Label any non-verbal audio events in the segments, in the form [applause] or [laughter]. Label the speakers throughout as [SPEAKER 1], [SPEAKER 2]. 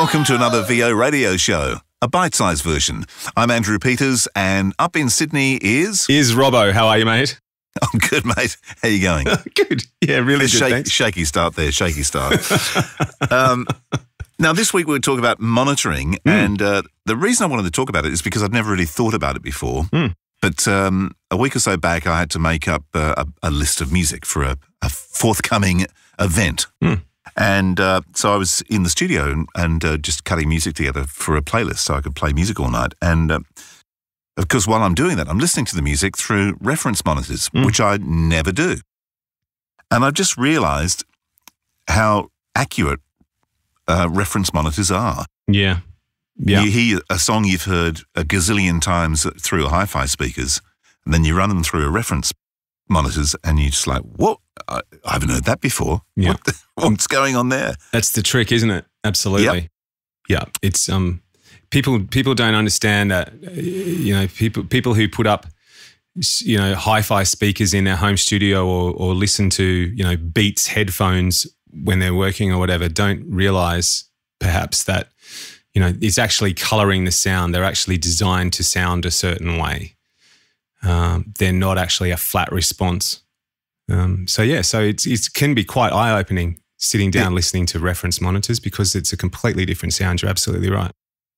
[SPEAKER 1] Welcome to another VO radio show, a bite sized version. I'm Andrew Peters, and up in Sydney is.
[SPEAKER 2] Is Robbo. How are you, mate?
[SPEAKER 1] I'm [laughs] good, mate. How you going? [laughs]
[SPEAKER 2] good. Yeah, really good.
[SPEAKER 1] Shake, shaky start there, shaky start. [laughs] um, now, this week we're talking about monitoring, and uh, the reason I wanted to talk about it is because I'd never really thought about it before.
[SPEAKER 2] Mm.
[SPEAKER 1] But um, a week or so back, I had to make up uh, a, a list of music for a, a forthcoming event.
[SPEAKER 2] Mm.
[SPEAKER 1] And uh, so I was in the studio and, and uh, just cutting music together for a playlist so I could play music all night. And uh, of course, while I'm doing that, I'm listening to the music through reference monitors,
[SPEAKER 2] Mm.
[SPEAKER 1] which I never do. And I've just realized how accurate uh, reference monitors are.
[SPEAKER 2] Yeah. Yeah.
[SPEAKER 1] You hear a song you've heard a gazillion times through hi fi speakers, and then you run them through a reference monitors, and you're just like, what? I, I haven't heard that before.
[SPEAKER 2] Yeah.
[SPEAKER 1] What the, [laughs] what's going on there?
[SPEAKER 2] That's the trick, isn't it? Absolutely. Yeah. It's um people people don't understand that uh, you know people people who put up you know hi-fi speakers in their home studio or or listen to you know Beats headphones when they're working or whatever don't realize perhaps that you know it's actually coloring the sound. They're actually designed to sound a certain way. Um, they're not actually a flat response. Um, so yeah, so it's it can be quite eye opening sitting down listening to reference monitors because it's a completely different sound. You're absolutely right.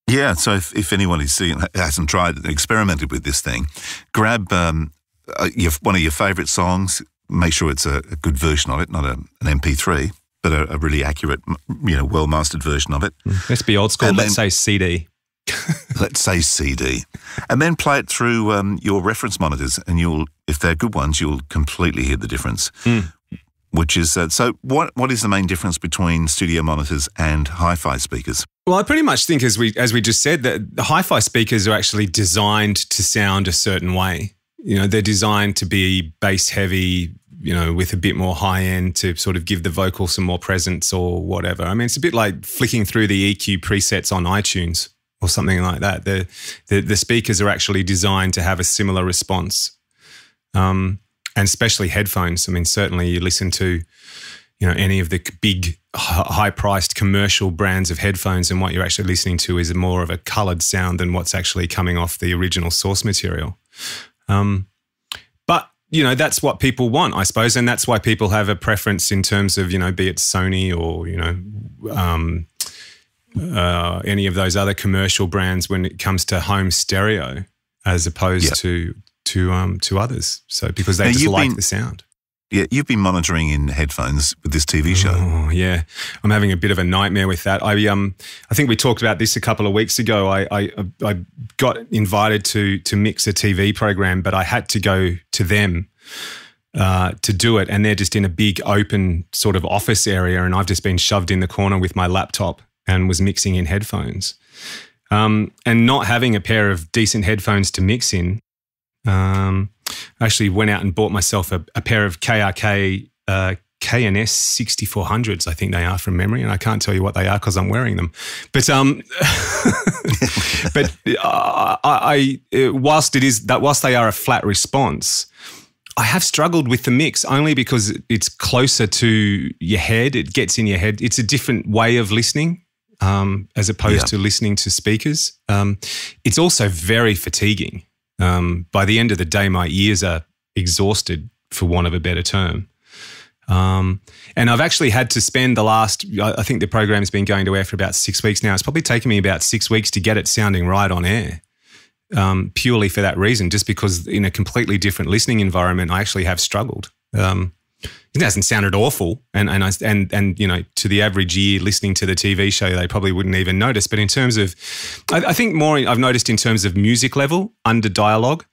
[SPEAKER 1] Yeah, so if, if anyone is seeing, [laughs] hasn't tried and experimented with this thing, grab um, uh, your, one of your favourite songs. Make sure it's a, a good version of it, not a, an MP3, but a, a really accurate, you know, well mastered version of it.
[SPEAKER 2] Let's be old school.
[SPEAKER 1] And
[SPEAKER 2] Let's
[SPEAKER 1] then-
[SPEAKER 2] say CD. [laughs] [laughs]
[SPEAKER 1] Let's say CD, and then play it through um, your reference monitors, and you'll, if they're good ones, you'll completely hear the difference.
[SPEAKER 2] Mm.
[SPEAKER 1] Which is uh, so. What what is the main difference between studio monitors and hi-fi speakers?
[SPEAKER 2] Well, I pretty much think, as we as we just said, that the hi-fi speakers are actually designed to sound a certain way. You know, they're designed to be bass heavy. You know, with a bit more high end to sort of give the vocal some more presence or whatever. I mean, it's a bit like flicking through the EQ presets on iTunes or something like that. The the, the speakers are actually designed to have a similar response, um, and especially headphones. I mean, certainly you listen to you know any of the big high priced commercial brands of headphones and what you're actually listening to is more of a colored sound than what's actually coming off the original source material um, but you know that's what people want i suppose and that's why people have a preference in terms of you know be it sony or you know um, uh, any of those other commercial brands when it comes to home stereo as opposed
[SPEAKER 1] Yeah.
[SPEAKER 2] to to um, to others so because they
[SPEAKER 1] Now,
[SPEAKER 2] just like the sound
[SPEAKER 1] Yeah, you've been monitoring in headphones with this TV show.
[SPEAKER 2] Oh yeah, I'm having a bit of a nightmare with that. I um, I think we talked about this a couple of weeks ago. I I, I got invited to to mix a TV program, but I had to go to them uh, to do it, and they're just in a big open sort of office area, and I've just been shoved in the corner with my laptop and was mixing in headphones, um, and not having a pair of decent headphones to mix in. Um, I actually went out and bought myself a, a pair of KRK uh, KNS 6400s, I think they are from memory, and I can't tell you what they are because I'm wearing them. But um, [laughs] but uh, I, I whilst it is that whilst they are a flat response, I have struggled with the mix only because it's closer to your head. It gets in your head. It's a different way of listening um, as opposed
[SPEAKER 1] Yeah.
[SPEAKER 2] to listening to speakers. Um, it's also very fatiguing. Um, by the end of the day, my ears are exhausted, for want of a better term. Um, and I've actually had to spend the last, I think the program's been going to air for about six weeks now. It's probably taken me about six weeks to get it sounding right on air, um, purely for that reason, just because in a completely different listening environment, I actually have struggled. Um, it hasn't sounded awful, and and I, and and you know, to the average ear listening to the TV show, they probably wouldn't even notice. But in terms of, I, I think more I've noticed in terms of music level under dialogue,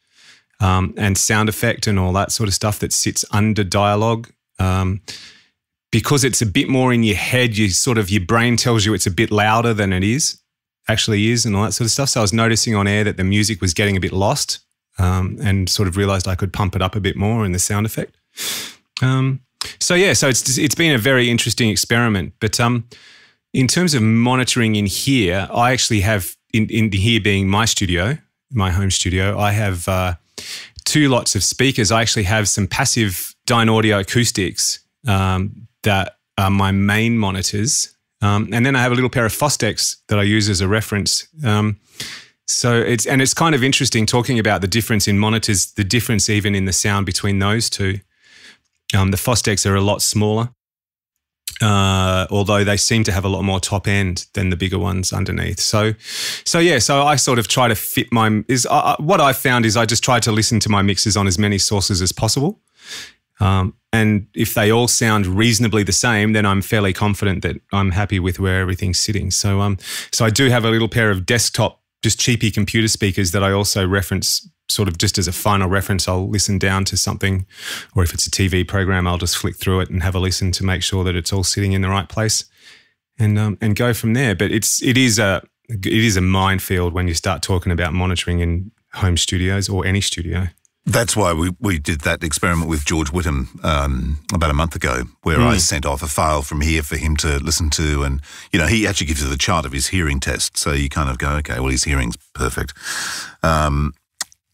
[SPEAKER 2] um, and sound effect and all that sort of stuff that sits under dialogue. Um, because it's a bit more in your head, you sort of your brain tells you it's a bit louder than it is, actually is, and all that sort of stuff. So I was noticing on air that the music was getting a bit lost, um, and sort of realized I could pump it up a bit more in the sound effect. Um, so yeah, so it's it's been a very interesting experiment. But um, in terms of monitoring in here, I actually have in, in here being my studio, my home studio, I have uh, two lots of speakers. I actually have some passive Dynaudio acoustics um, that are my main monitors. Um, and then I have a little pair of Fostex that I use as a reference. Um, so it's and it's kind of interesting talking about the difference in monitors, the difference even in the sound between those two. Um, the Fostex are a lot smaller, uh, although they seem to have a lot more top end than the bigger ones underneath. So, so yeah, so I sort of try to fit my is uh, what I found is I just try to listen to my mixes on as many sources as possible. Um, and if they all sound reasonably the same, then I'm fairly confident that I'm happy with where everything's sitting. So, um, so I do have a little pair of desktop, just cheapy computer speakers that I also reference sort of just as a final reference, I'll listen down to something, or if it's a TV program, I'll just flick through it and have a listen to make sure that it's all sitting in the right place, and um, and go from there. But it's it is a it is a minefield when you start talking about monitoring in home studios or any studio.
[SPEAKER 1] That's why we, we did that experiment with George Whittam um, about a month ago, where mm. I sent off a file from here for him to listen to. And, you know, he actually gives you the chart of his hearing test. So you kind of go, okay, well, his hearing's perfect. Um,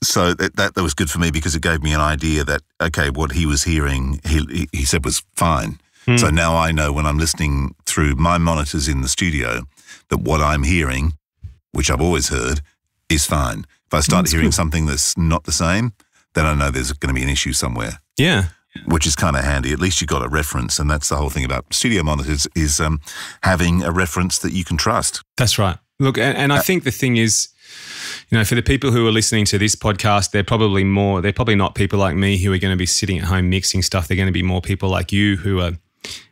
[SPEAKER 1] so that, that, that was good for me because it gave me an idea that okay, what he was hearing, he he said was fine. Mm. So now I know when I'm listening through my monitors in the studio that what I'm hearing, which I've always heard, is fine. If I start that's hearing something that's not the same, then I know there's going to be an issue somewhere.
[SPEAKER 2] Yeah.
[SPEAKER 1] Which is kind of handy. At least you've got a reference, and that's the whole thing about studio monitors is um, having a reference that you can trust.
[SPEAKER 2] That's right. Look, and, and I uh, think the thing is, you know, for the people who are listening to this podcast, they're probably more, they're probably not people like me who are going to be sitting at home mixing stuff. They're going to be more people like you who are,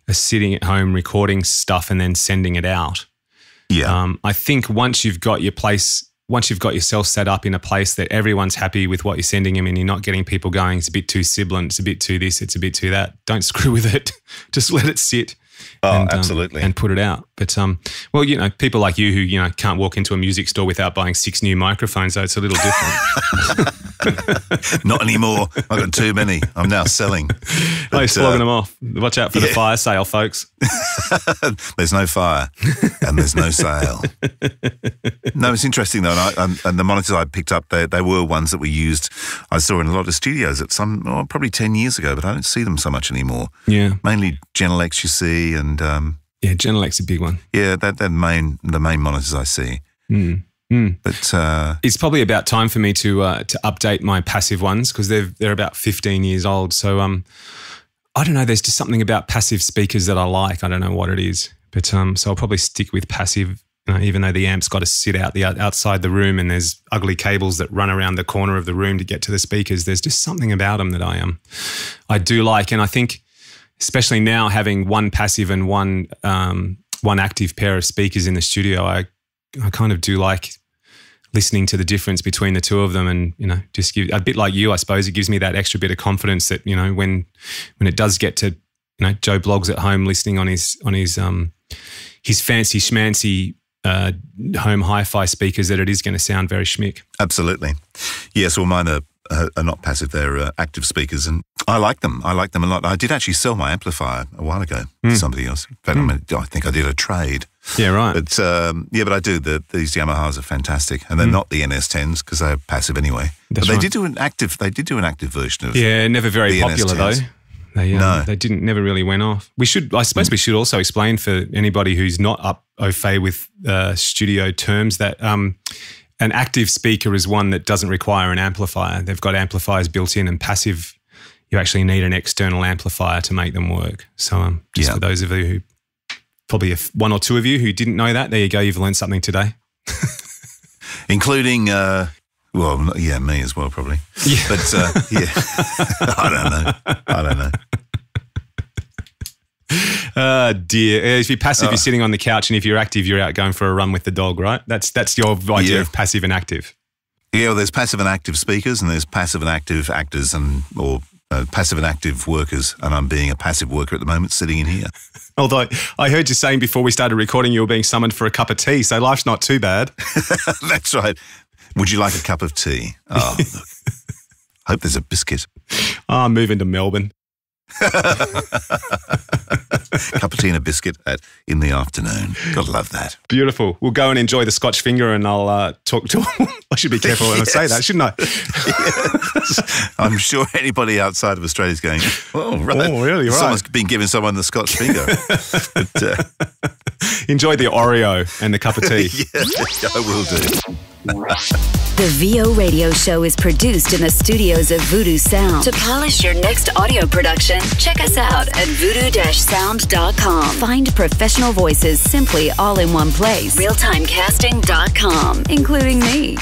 [SPEAKER 2] are sitting at home recording stuff and then sending it out.
[SPEAKER 1] Yeah.
[SPEAKER 2] Um, I think once you've got your place, once you've got yourself set up in a place that everyone's happy with what you're sending them and you're not getting people going, it's a bit too sibilant, it's a bit too this, it's a bit too that, don't [laughs] screw with it. Just let it sit.
[SPEAKER 1] Oh,
[SPEAKER 2] and,
[SPEAKER 1] um, absolutely.
[SPEAKER 2] Um, and put it out. But um, well, you know, people like you who you know can't walk into a music store without buying six new microphones, so it's a little different. [laughs]
[SPEAKER 1] Not anymore. I've got too many. I'm now selling.
[SPEAKER 2] But, oh, you're slogging uh, them off. Watch out for yeah. the fire sale, folks. [laughs]
[SPEAKER 1] there's no fire and there's no sale. no, it's interesting though. And, I, and, the monitors I picked up, they, they were ones that we used. I saw in a lot of studios at some, oh, probably 10 years ago, but I don't see them so much anymore.
[SPEAKER 2] Yeah.
[SPEAKER 1] Mainly Genelecs you see and. Um,
[SPEAKER 2] yeah, Genelec's a big one.
[SPEAKER 1] Yeah, that, that main the main monitors I see.
[SPEAKER 2] Mm. Mm.
[SPEAKER 1] But uh,
[SPEAKER 2] it's probably about time for me to uh, to update my passive ones because they're they're about 15 years old. So um, I don't know. There's just something about passive speakers that I like. I don't know what it is, but um, so I'll probably stick with passive. You know, even though the amp's got to sit out the outside the room and there's ugly cables that run around the corner of the room to get to the speakers, there's just something about them that I um I do like, and I think especially now having one passive and one um, one active pair of speakers in the studio, I I kind of do like listening to the difference between the two of them and you know just give a bit like you i suppose it gives me that extra bit of confidence that you know when when it does get to you know joe blogs at home listening on his on his um his fancy schmancy uh, home hi-fi speakers that it is going to sound very schmick.
[SPEAKER 1] Absolutely, yes. Well, mine are, are not passive; they're uh, active speakers, and I like them. I like them a lot. I did actually sell my amplifier a while ago mm. to somebody else. Fact, mm. I, mean, I think I did a trade.
[SPEAKER 2] Yeah, right.
[SPEAKER 1] But um, yeah, but I do. The, these Yamahas are fantastic, and they're mm. not the NS10s because they're passive anyway. That's but they right. did do an active. They did do an active version of.
[SPEAKER 2] Yeah, never very popular
[SPEAKER 1] NS10s.
[SPEAKER 2] though. They, um, no. they didn't never really went off. We should, I suppose, we should also explain for anybody who's not up au fait with uh, studio terms that um, an active speaker is one that doesn't require an amplifier. They've got amplifiers built in, and passive, you actually need an external amplifier to make them work. So, um, just yeah. for those of you who probably one or two of you who didn't know that, there you go. You've learned something today. [laughs]
[SPEAKER 1] Including, uh, well, yeah, me as well, probably. Yeah. But uh, [laughs] yeah, [laughs] I don't know. I don't know.
[SPEAKER 2] Oh dear! If you're passive, you're sitting on the couch, and if you're active, you're out going for a run with the dog, right? That's that's your idea yeah. of passive and active.
[SPEAKER 1] Yeah, well, there's passive and active speakers, and there's passive and active actors, and or uh, passive and active workers, and I'm being a passive worker at the moment, sitting in here. [laughs]
[SPEAKER 2] Although I heard you saying before we started recording, you were being summoned for a cup of tea, so life's not too bad. [laughs]
[SPEAKER 1] That's right. Would you like a cup of tea? [laughs] Oh. Hope there's a biscuit.
[SPEAKER 2] I'm moving to Melbourne.
[SPEAKER 1] Cup of tea biscuit at, in the afternoon. Gotta love that.
[SPEAKER 2] Beautiful. We'll go and enjoy the Scotch finger and I'll uh, talk to [laughs] I should be careful when yes. I say that, shouldn't I? [laughs]
[SPEAKER 1] yes. I'm sure anybody outside of Australia is going, oh, right.
[SPEAKER 2] Oh, really?
[SPEAKER 1] Right. Someone's been giving someone the Scotch finger. [laughs] but, uh, [laughs]
[SPEAKER 2] enjoy the Oreo and the cup of tea. [laughs]
[SPEAKER 1] yeah, I will do.
[SPEAKER 3] The VO Radio Show is produced in the studios of Voodoo Sound. To polish your next audio production, check us out at voodoo-sound.com. Find professional voices simply all in one place. Realtimecasting.com, including me.